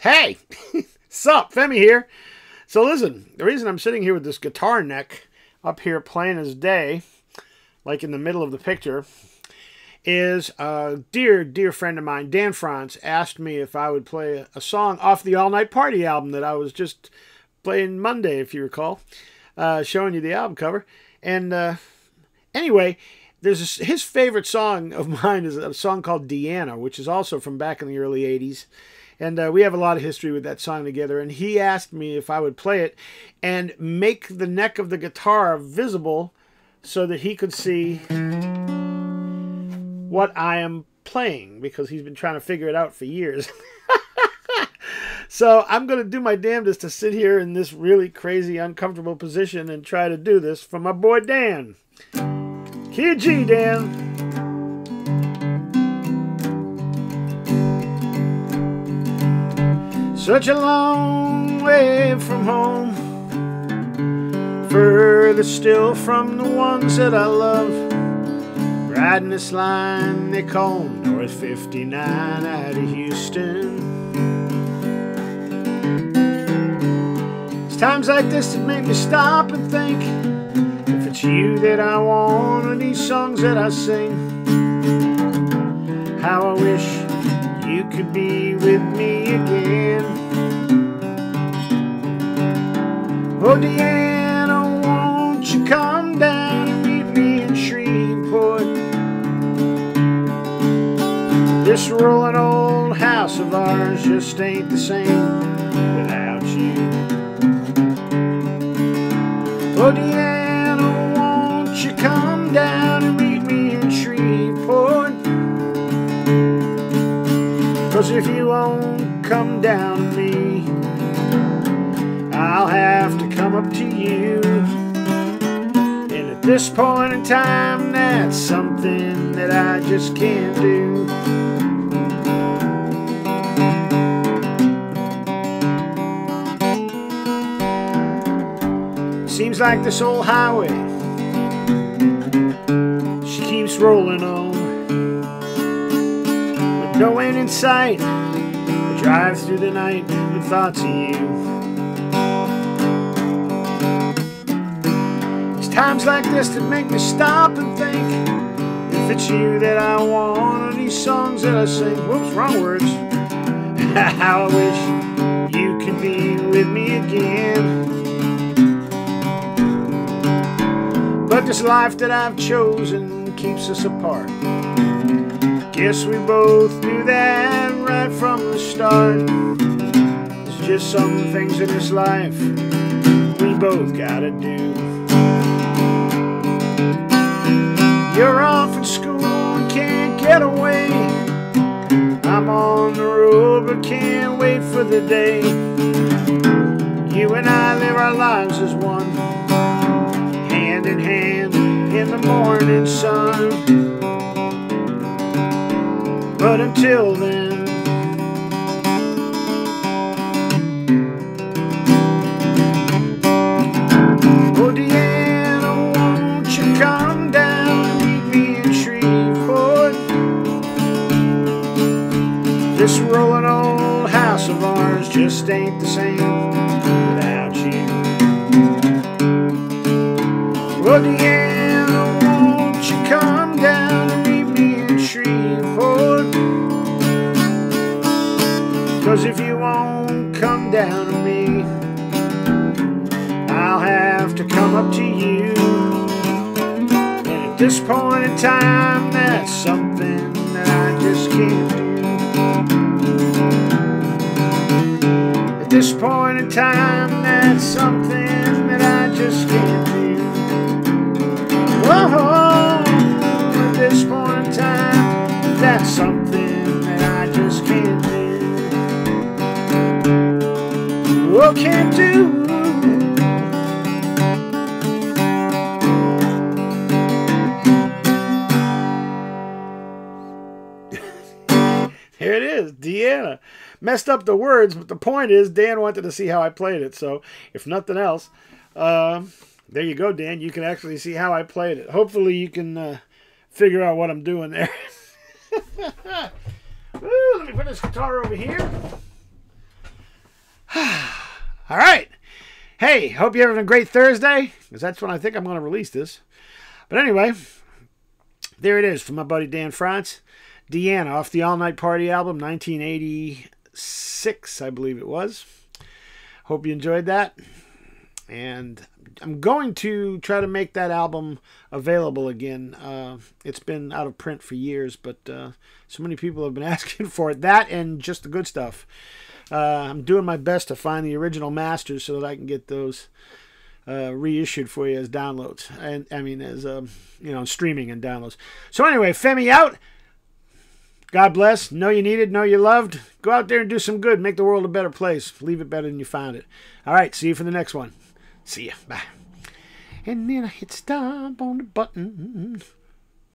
Hey, sup, Femi here. So listen, the reason I'm sitting here with this guitar neck up here plain as day, like in the middle of the picture, is a dear, dear friend of mine, Dan Frantz, asked me if I would play a song off the All Night Party album that I was just playing Monday, if you recall, uh, showing you the album cover. And uh, anyway, there's a, his favorite song of mine is a song called Deanna, which is also from back in the early 80s. And uh, we have a lot of history with that song together. And he asked me if I would play it and make the neck of the guitar visible so that he could see what I am playing because he's been trying to figure it out for years. so I'm going to do my damnedest to sit here in this really crazy, uncomfortable position and try to do this for my boy Dan. Here, G. Such a long way from home, further still from the ones that I love. Riding this line they call North 59 out of Houston. It's times like this that make me stop and think it's you that I want or these songs that I sing. How I wish you could be with me again. Oh, Deanna, won't you come down and meet me in Shreveport? This rolling old house of ours just ain't the same without you. Oh, Deanna, up to you. And at this point in time, that's something that I just can't do. Seems like this old highway, she keeps rolling on with no end in sight. I drive through the night with thoughts of you. Times like this that make me stop and think if it's you that I want or these songs that I sing. Whoops, wrong words. How I wish you could be with me again. But this life that I've chosen keeps us apart. Guess we both knew that right from the start. There's just some things in this life we both gotta do. On the road but can't wait for the day. You and I live our lives as one hand in hand in the morning sun. But until then, This rolling old house of ours just ain't the same without you. Oh, Deanna, won't you come down and meet me in Shreveport? Cause if you won't come down to me, I'll have to come up to you. And at this point in time, that's something that I just can't this point in time, that's something that I just can't do. Whoa, at this point in time, that's something that I just can't do. Oh, can't do. Deanna. Messed up the words, but the point is, Dan wanted to see how I played it. So, if nothing else, um, there you go, Dan. You can actually see how I played it. Hopefully, you can uh, figure out what I'm doing there. Woo, let me put put this guitar over here. All right. Hey, hope you're having a great Thursday, because that's when I think I'm going to release this. But anyway, there it is from my buddy Dan Frantz. Deanna off the All Night Party album, 1986, I believe it was. Hope you enjoyed that. And I'm going to try to make that album available again. Uh, it's been out of print for years, but uh, so many people have been asking for it. That and just the good stuff. Uh, I'm doing my best to find the original masters so that I can get those uh, reissued for you as downloads. And I mean, as um, you know, streaming and downloads. So anyway, Femi out. God bless. Know you needed. Know you loved. Go out there and do some good. Make the world a better place. Leave it better than you found it. All right. See you for the next one. See ya. Bye. And then I hit stop on the button.